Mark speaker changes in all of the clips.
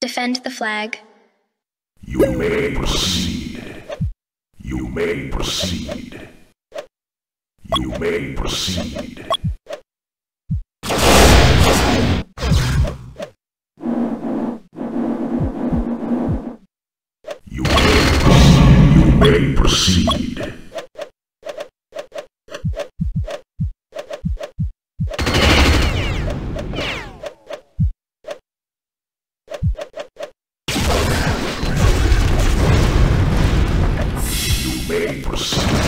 Speaker 1: Defend the flag.
Speaker 2: You may proceed. You may proceed. You may proceed. You may proceed. You may proceed. force.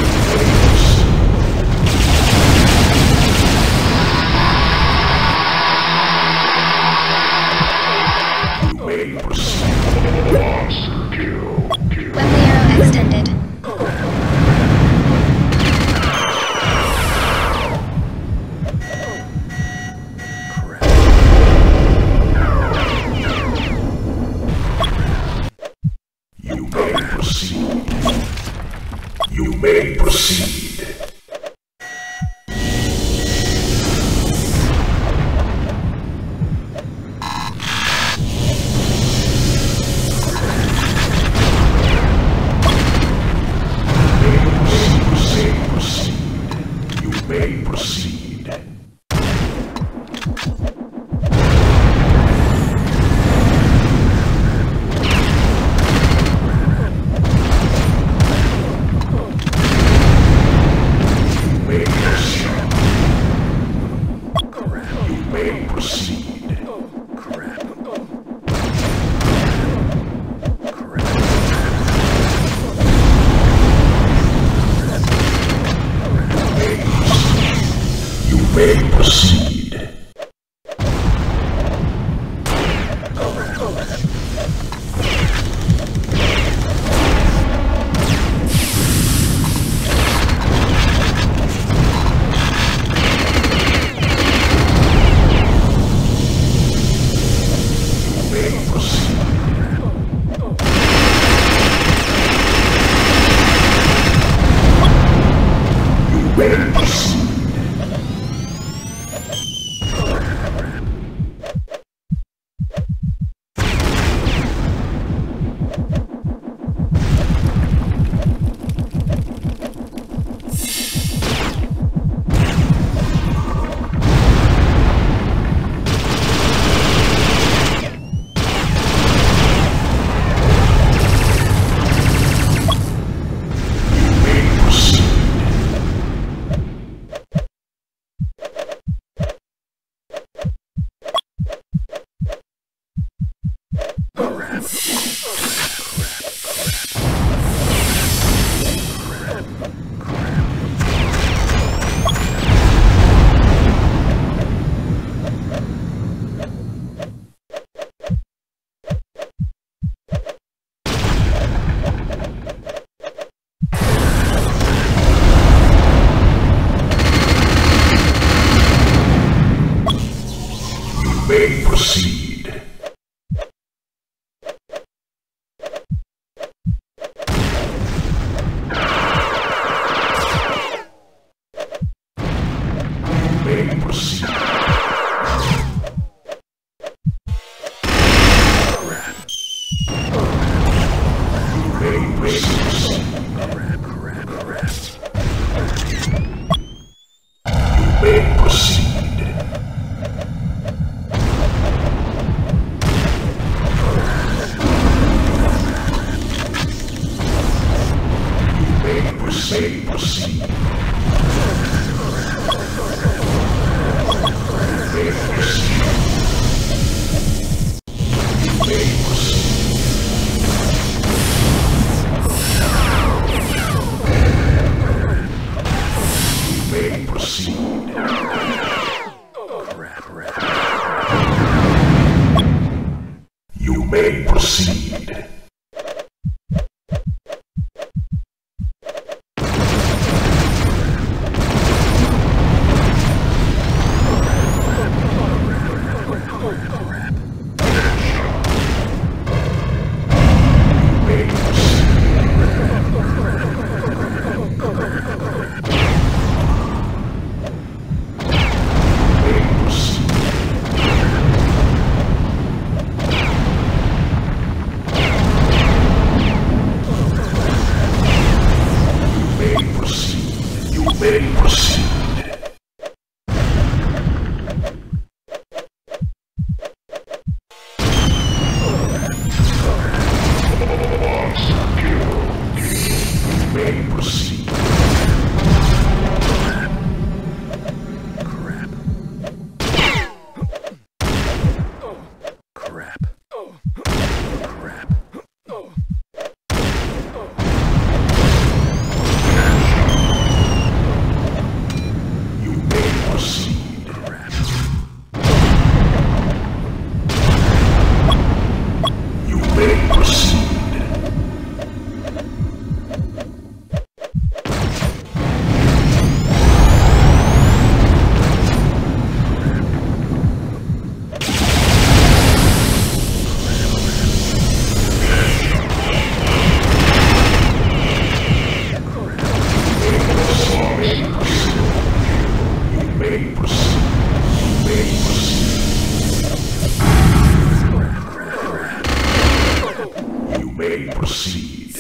Speaker 2: may proceed.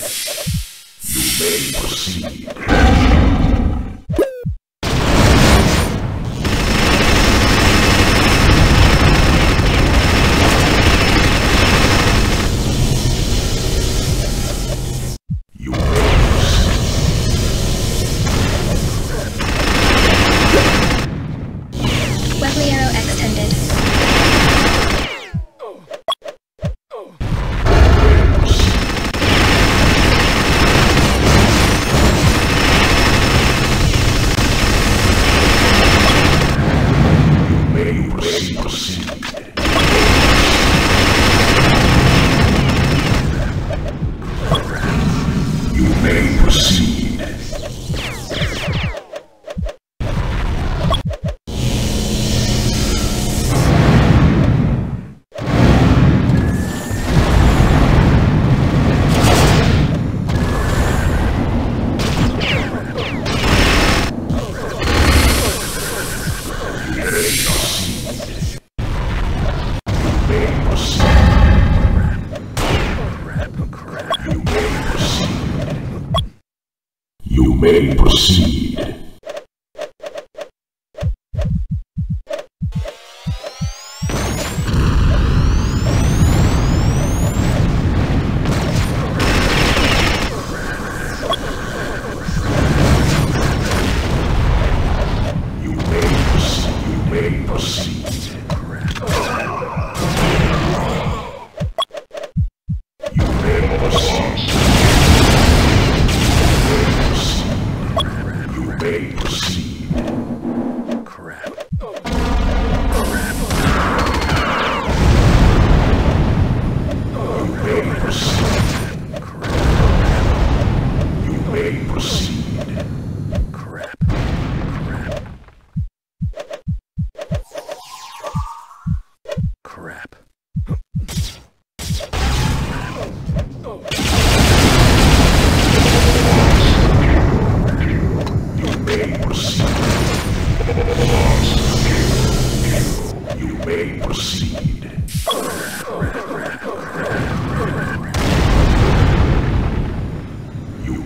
Speaker 2: You may proceed. You may proceed.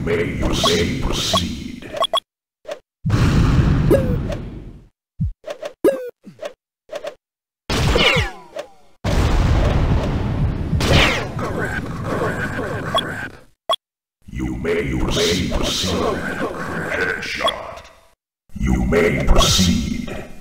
Speaker 2: May you may proceed. You may proceed. Headshot. You may proceed.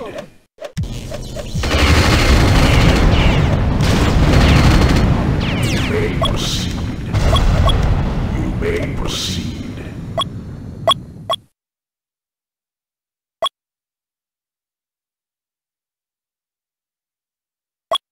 Speaker 2: Let's go.